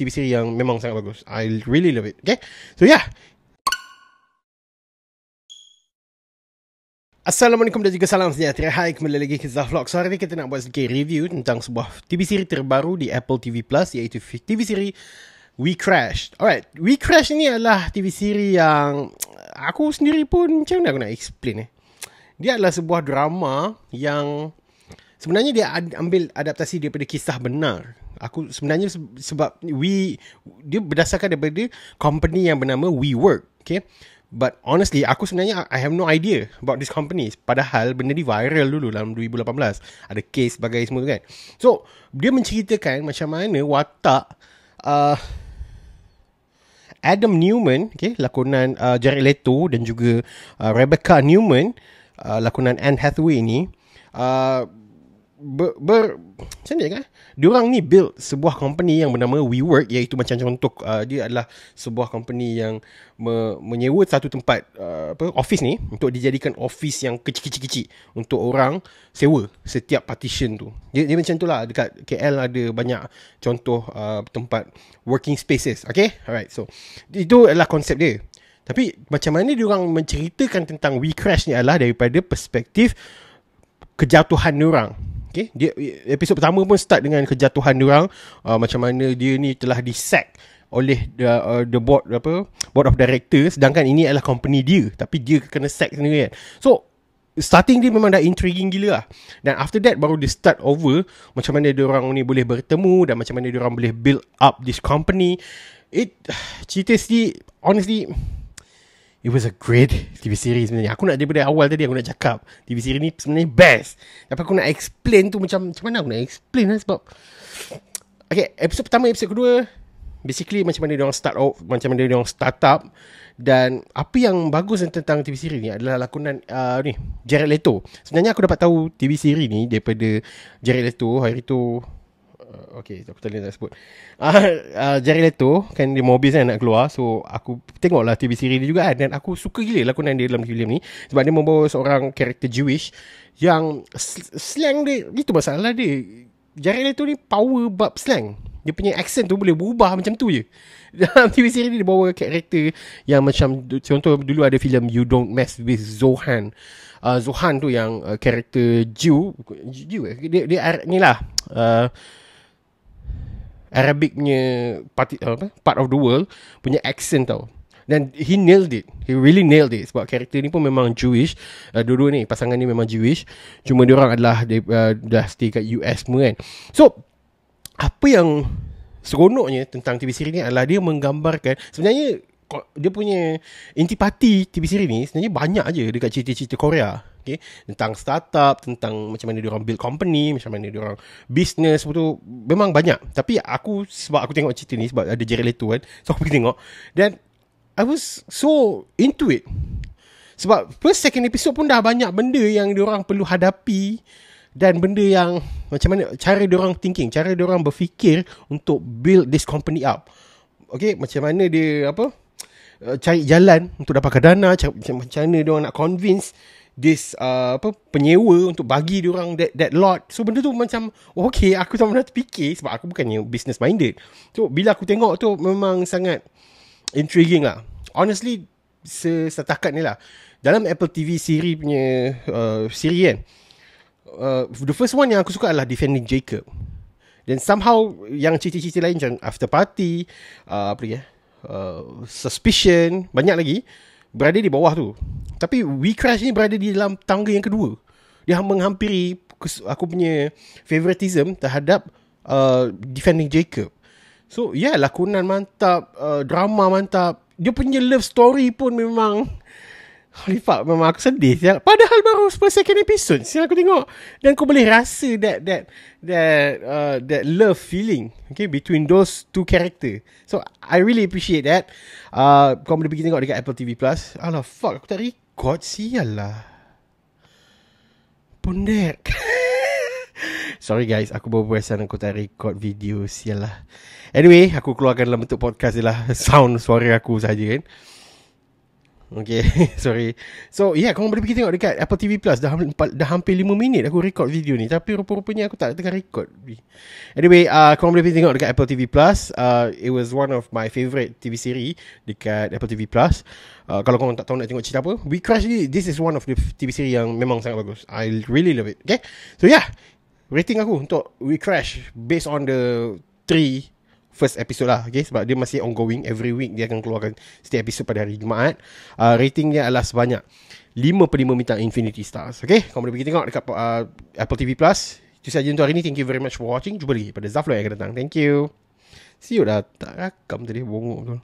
TV series yang memang sangat bagus. I really love it. Okay. So yeah. Assalamualaikum dan juga salam sejahtera. Hai, kembali lagi ke Vlog. So, hari ni kita nak buat sedikit review tentang sebuah TV series terbaru di Apple TV Plus iaitu TV series We Crashed. Alright, We Crashed ni adalah TV series yang aku sendiri pun macam mana aku nak explain eh. Dia adalah sebuah drama yang sebenarnya dia ambil adaptasi daripada kisah benar. Aku sebenarnya sebab we dia berdasarkan daripada company yang bernama WeWork, okay? But honestly, aku sebenarnya I have no idea about this company. Padahal benda ni viral dulu dalam 2018. Ada case sebagai semua kan. So, dia menceritakan macam mana watak uh, Adam Newman, okay, lakonan uh, Jared Leto dan juga uh, Rebecca Newman, uh, lakonan Anne Hathaway ni, uh, ber, ber macam mana kan? Diorang ni build sebuah company yang bernama WeWork iaitu macam contoh uh, dia adalah sebuah company yang me, menyewa satu tempat uh, apa office ni untuk dijadikan office yang kecil-kecil untuk orang sewa setiap partition tu. Dia, dia macam tu lah dekat KL ada banyak contoh uh, tempat working spaces. Okay? Alright. So itu adalah konsep dia. Tapi macam mana diorang menceritakan tentang We Crash ni adalah daripada perspektif kejatuhan diorang. Okay, dia episod pertama pun start dengan kejatuhan dia orang uh, macam mana dia ni telah disack oleh the, uh, the board apa board of directors sedangkan ini adalah company dia tapi dia kena sack sendiri kan. So starting dia memang dah intriguing gila lah. Dan after that baru dia start over macam mana dia orang ni boleh bertemu dan macam mana dia orang boleh build up this company. It cerita si honestly It was a great TV series sebenarnya. Aku nak daripada awal tadi aku nak cakap TV series ni sebenarnya best. Tapi aku nak explain tu macam macam mana aku nak explain lah sebab Okay, episod pertama, episod kedua Basically macam mana dia orang start off Macam mana dia orang start up Dan apa yang bagus tentang TV series ni Adalah lakonan uh, ni Jared Leto Sebenarnya aku dapat tahu TV series ni Daripada Jared Leto Hari tu Okay aku tak boleh nak sebut. Uh, uh, Jared Leto Kan dia mobil kan nak keluar. So aku tengok lah TV series dia juga kan. Dan aku suka gila lakonan dia dalam film ni. Sebab dia membawa seorang karakter Jewish Yang slang dia Itu masalah dia. Jared Leto ni power bab slang. Dia punya accent tu boleh berubah macam tu je. Dalam TV series ni dia bawa karakter Yang macam Contoh dulu ada filem You Don't Mess With Zohan. Uh, Zohan tu yang uh, karakter Jew. Jew eh? Dia, dia ni lah. Uh, Arabic punya part, apa, part of the world punya accent tau. Dan he nailed it. He really nailed it. Sebab karakter ni pun memang Jewish. Uh, dua-dua ni, pasangan ni memang Jewish. Cuma dia orang adalah, dia, uh, dah stay kat US semua kan. So, apa yang seronoknya tentang TV series ni adalah dia menggambarkan, sebenarnya dia punya intipati TV series ni sebenarnya banyak aja dekat cerita-cerita Korea. Okay? tentang startup tentang macam mana dia orang build company macam mana dia orang business tu memang banyak. Tapi aku sebab aku tengok cerita ni sebab ada Jared Leto kan so aku pergi tengok. Dan I was so into it. Sebab first second episode pun dah banyak benda yang dia orang perlu hadapi dan benda yang macam mana cara dia orang thinking cara dia orang berfikir untuk build this company up. Okay, macam mana dia apa uh, cari jalan untuk dapatkan dana macam, mana dia orang nak convince this uh, apa penyewa untuk bagi dia orang that, that lot. So benda tu macam oh, okay aku tak pernah terfikir sebab aku bukannya business minded so bila aku tengok tu memang sangat intriguing lah. Honestly setakat ni lah dalam Apple TV siri punya uh, siri kan uh, the first one yang aku suka adalah Defending Jacob. Dan somehow yang cerita-cerita lain macam After Party uh, apa lagi ya Uh, suspicion banyak lagi berada di bawah tu. Tapi We Crash ni berada di dalam tangga yang kedua. Dia menghampiri aku punya favoritism terhadap uh, Defending Jacob. So, yeah, lakonan mantap, uh, drama mantap. Dia punya love story pun memang Holy fuck Memang aku sedih sial. Padahal baru first second episode Sial aku tengok. Dan kau boleh rasa That That That uh, That love feeling Okay Between those two character. So I really appreciate that. Uh, Kau boleh pergi tengok Dekat Apple TV Plus. Alah fuck Aku tak record Sial lah. Pondek Sorry guys Aku baru perasan Aku tak record video Sial lah. Anyway Aku keluarkan dalam bentuk podcast je lah. Sound suara aku saja kan Okay Sorry. So yeah Korang boleh pergi tengok Dekat Apple TV Plus. Dah, dah hampir 5 minit Aku record video ni. Tapi rupa-rupanya Aku tak tengah record. Anyway uh, Korang boleh pergi tengok Dekat Apple TV Plus. Uh, It was one of my favourite TV series Dekat Apple TV Plus. Uh, Kalau korang tak tahu Nak tengok cerita apa We Crash ni This is one of the TV series Yang memang sangat bagus. I really love it. Okay? So yeah Rating aku Untuk We Crash Based on the Three first episode lah okay? sebab dia masih ongoing every week dia akan keluarkan setiap episode pada hari Jumaat. Uh, rating dia adalah sebanyak 5 per 5 bintang Infinity Stars okay? kau boleh pergi tengok dekat uh, Apple TV Plus. Itu sahaja untuk hari ni. Thank you very much for watching. Jumpa lagi pada Zaflo yang akan datang. Thank you. See you dah. Tak rakam tadi. Bongok tu